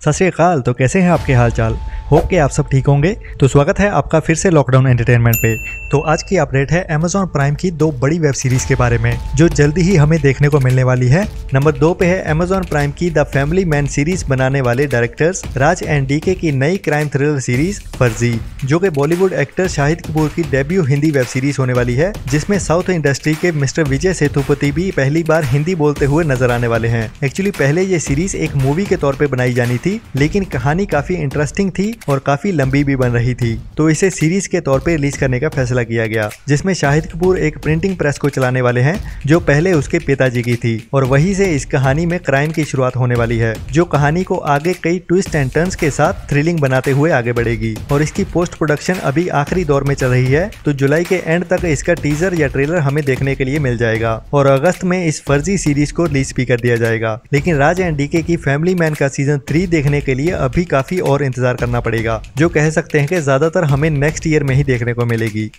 सत श्रीकाल तो कैसे हैं आपके हाल चाल होप के आप सब ठीक होंगे। तो स्वागत है आपका फिर से लॉकडाउन एंटरटेनमेंट पे। तो आज की अपडेट है अमेजोन प्राइम की दो बड़ी वेब सीरीज़ के बारे में, जो जल्दी ही हमें देखने को मिलने वाली है। नंबर दो पे है अमेजोन प्राइम की द फैमिली मैन सीरीज़ बनाने वाले डायरेक्टर्स राज एंड डीके की नई क्राइम थ्रिलर सीरीज़ फर्जी, जो की बॉलीवुड एक्टर शाहिद कपूर की डेब्यू हिंदी वेब सीरीज़ होने वाली है, जिसमें साउथ इंडस्ट्री के मिस्टर विजय सेतुपति भी पहली बार हिंदी बोलते हुए नज़र आने वाले हैं। एक्चुअली पहले ये सीरीज़ एक मूवी के तौर पर बनाई जानी थी लेकिन कहानी काफ़ी इंटरेस्टिंग थी और काफ़ी लंबी भी बन रही थी। तो इसे सीरीज़ के तौर पर रिलीज़ करने का फैसला किया गया, जिसमें शाहिद कपूर एक प्रिंटिंग प्रेस को चलाने वाले हैं, जो पहले उसके पिताजी की थी। और वही से इस कहानी में क्राइम की शुरुआत होने वाली है, जो कहानी को आगे कई ट्विस्ट एंड टर्न्स के साथ थ्रिलिंग बनाते हुए आगे बढ़ेगी। और इसकी पोस्ट प्रोडक्शन अभी आखिरी दौर में चल रही है तो जुलाई के एंड तक इसका टीजर या ट्रेलर हमें देखने के लिए मिल जाएगा। और अगस्त में इस फर्जी सीरीज़ को रिलीज़ भी कर दिया जाएगा। लेकिन राज एंड डीके की फैमिली मैन का सीज़न थ्री देखने के लिए अभी काफ़ी और इंतज़ार करना पड़ेगा, जो कह सकते हैं कि ज़्यादातर हमें नेक्स्ट ईयर में ही देखने को मिलेगी।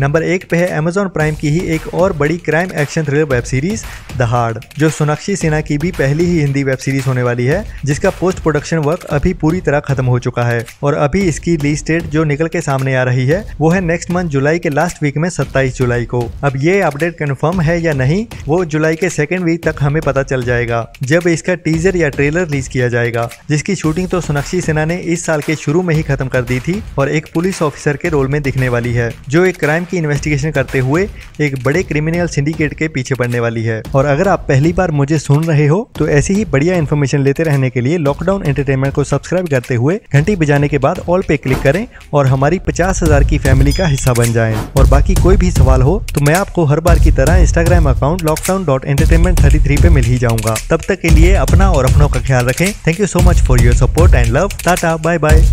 नंबर एक पे है अमेजोन प्राइम की ही एक और बड़ी crime action thriller web series Dahaad जो सोनाक्षी सिन्हा की भी पहली ही हिंदी वेब सीरीज़ होने वाली है, जिसका पोस्ट प्रोडक्शन वर्क अभी पूरी तरह खत्म हो चुका है। और अभी इसकी रिलीज़ डेट जो निकल के सामने आ रही है, वो है नेक्स्ट मंथ जुलाई के लास्ट वीक में सत्ताईस जुलाई को। अब ये अपडेट कन्फर्म है या नहीं, वो जुलाई के सेकेंड वीक तक हमें पता चल जाएगा, जब इसका टीजर या ट्रेलर रिलीज़ किया जाएगा, जिसकी शूटिंग तो सोनाक्षी सिन्हा ने इस साल के शुरू में ही खत्म कर दी थी, और एक पुलिस ऑफिसर के रोल में दिखने वाली है, जो एक क्राइम की इन्वेस्टिगेशन करते हुए एक बड़े क्रिमिनल सिंडिकेट के पीछे पड़ने वाली है। और अगर आप पहली बार मुझे सुन रहे हो तो ऐसी ही बढ़िया इन्फॉर्मेशन लेते रहने के लिए लॉकडाउन एंटरटेनमेंट को सब्सक्राइब करते हुए घंटी बजाने के बाद ऑल पे क्लिक करें और हमारी पचास हज़ार की फैमिली का हिस्सा बन जाए। और बाकी कोई भी सवाल हो तो मैं आपको हर बार की तरह Instagram account lockdown dot entertainment thirty three पे मिल ही जाऊँगा। तब तक के लिए अपना और अपनों का ख्याल रखें। Thank you so much for your support and love tata bye bye